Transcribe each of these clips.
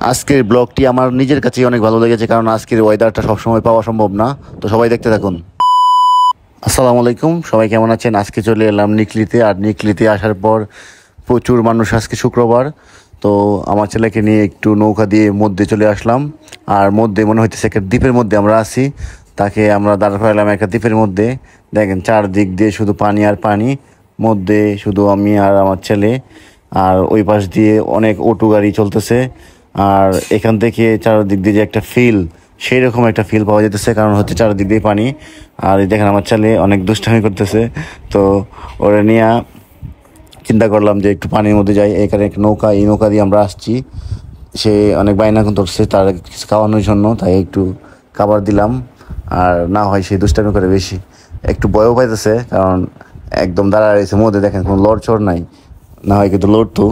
আজকের ব্লগটি আমার নিজের কাছেই অনেক ভালো লেগেছে, কারণ আজকের ওয়েদারটা সবসময় পাওয়া সম্ভব না। তো সবাই দেখতে থাকুন। আসসালামু আলাইকুম, সবাই কেমন আছেন? আজকে চলে এলাম নিকলিতে, আর নিকলিতে আসার পর প্রচুর মানুষ আজকে শুক্রবার। তো আমার ছেলেকে নিয়ে একটু নৌকা দিয়ে মধ্যে চলে আসলাম, আর মধ্যে মনে হইতেছে একটা দ্বীপের মধ্যে আমরা আছি। তাকে আমরা দাঁড় করালাম একটা দ্বীপের মধ্যে। দেখেন, চারদিক দিয়ে শুধু পানি আর পানি, মধ্যে শুধু আমি আর আমার ছেলে, আর ওই পাশ দিয়ে অনেক অটো গাড়ি চলতেছে। আর এখান থেকে চারদিক দিয়ে যে একটা ফিল সেই রকম একটা ফিল পাওয়া যেতেছে, কারণ হচ্ছে চারদিক দিয়ে পানি। আর দেখেন আমার চালে অনেক দুষ্টামি করতেছে। তো ওরা নিয়ে চিন্তা করলাম যে একটু পানির মধ্যে যাই। এখানে একটা নৌকা, এই নৌকা দিয়ে আমরা আসছি। সে অনেক বাইনা করছে, তার কিছু খাওয়ানোর জন্য, তাই একটু খাবার দিলাম। আর না হয় সে দুষ্টামি করে বেশি। একটু ভয়ও পাইতেছে, কারণ একদম দাঁড়া রয়েছে মধ্যে দেখেন কোনো লড়চড় নাই। না হয় কিন্তু লড়তো।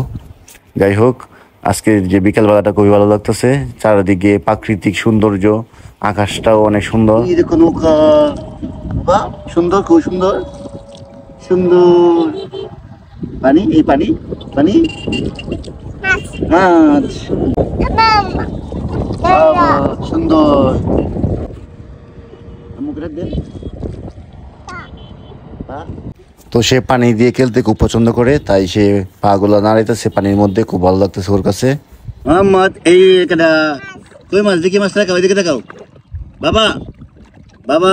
যাই হোক আজকে যে বিকালবেলাটা খুবই ভালো লাগতেছে চারিদিকে প্রাকৃতিক সৌন্দর্য আকাশটাও অনেক সুন্দর। নৌকা বাহ সুন্দর খুব সুন্দর। সুন্দর। পানি এই পানি পানি। মাছ। সুন্দর। মুখ রাখ তো সে পানি দিয়ে খেলতে খুব পছন্দ করে, তাই সে পাগুলো নাড়াইতেছে, পানির মধ্যে খুব ভালো লাগতেছে ওর কাছে। মোহাম্মদ, এই কেডা কই মাছ? দেখি মাছ দেখাও, এদিকে দেখাও। বাবা বাবা,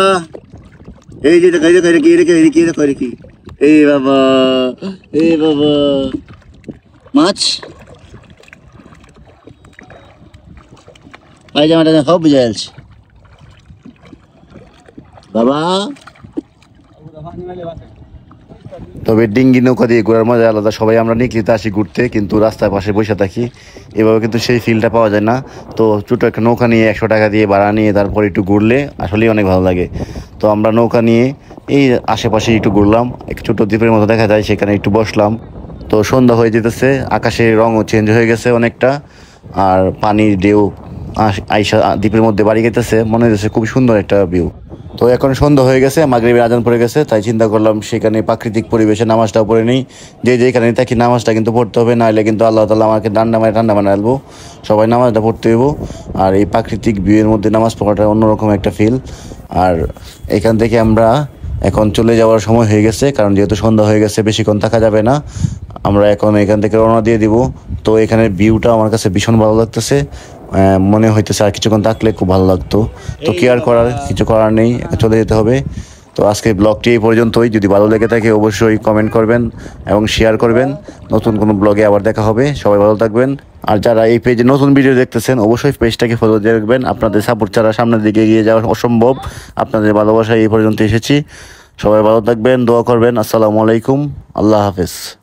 এই যে দেখো দেখো কি রেখে কি দেখো কি এই বাবা এই বাবা। মাছ? পায়জামাটা দেখাও বুঝে যাচ্ছে বাবা। তবে ডিঙ্গি নৌকা দিয়ে ঘোরার মজা আলাদা। সবাই আমরা নিকলিতে আসি ঘুরতে, কিন্তু রাস্তার পাশে বসে থাকি। এভাবে কিন্তু সেই ফিলটা পাওয়া যায় না। তো ছোটো একটা নৌকা নিয়ে একশো টাকা দিয়ে ভাড়া নিয়ে তারপর একটু ঘুরলে আসলেই অনেক ভালো লাগে। তো আমরা নৌকা নিয়ে এই আশেপাশে একটু ঘুরলাম। এক ছোটো দ্বীপের মতো দেখা যায়, সেখানে একটু বসলাম। তো সন্ধ্যা হয়ে যেতেছে, আকাশের রঙও চেঞ্জ হয়ে গেছে অনেকটা। আর পানির ঢেউ আইসা দ্বীপের মধ্যে বাড়ি গেতেছে। মনে হচ্ছে খুব সুন্দর একটা ভিউ তো এখন সন্ধ্যা হয়ে গেছে, মাগরিবের আজান পড়ে গেছে, তাই চিন্তা করলাম সেখানে প্রাকৃতিক পরিবেশে নামাজটাও পড়ে নিই। যে যেখানে থাকি নামাজটা কিন্তু পড়তে হবে, নাহলে কিন্তু আল্লাহ তালা আমাকে ডান্ডা মানে ঠান্ডা মানে আলবো সবাই নামাজটা পড়তে হইব। আর এই প্রাকৃতিক ভিউয়ের মধ্যে নামাজ পড়াটা অন্যরকম একটা ফিল আর এখান থেকে আমরা এখন চলে যাওয়ার সময় হয়ে গেছে, কারণ যেহেতু সন্ধ্যা হয়ে গেছে, বেশিক্ষণ থাকা যাবে না। আমরা এখন এখান থেকে রওনা দিয়ে দিব। তো এখানের ভিউটা আমার কাছে ভীষণ ভালো লাগতেছে। মনে হইতেছে আর কিছুক্ষণ থাকলে খুব ভালো লাগতো। তো কি আর করার কিছু করার নেই চলে যেতে হবে। তো আজকে ব্লগটি এই পর্যন্তই। যদি ভালো লেগে থাকে অবশ্যই কমেন্ট করবেন এবং শেয়ার করবেন। নতুন কোনো ব্লগে আবার দেখা হবে। সবাই ভালো থাকবেন। আর যারা এই পেজে নতুন ভিডিও দেখতেছেন অবশ্যই পেজটাকে ফলো দিয়ে রাখবেন। আপনাদের সাপোর্ট ছাড়া সামনের দিকে এগিয়ে যাওয়া অসম্ভব। আপনাদের ভালোবাসায় এই পর্যন্ত এসেছি। সবাই ভালো থাকবেন দোয়া করবেন। আসসালামু আলাইকুম। আল্লাহ হাফেজ।